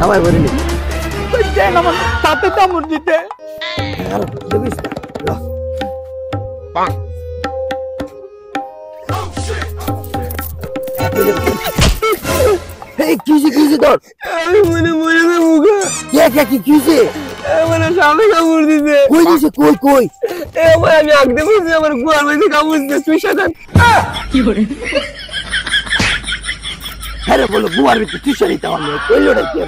সবাই করিনি আমার তাতে কামড় দিতে দেখিস না এই কিসে কিসে তোর আমি মনে মরে মুখে কে কে কি কিসে আমার সামনে কামড় দিছে। কই দিছে? এ আমি আগতে বসে মধ্যে কামড় দিছে তুই সাজান কি করে আরে বলো গুয়ার ভিতরে তুই সাজাইতে আমার কইলো না কি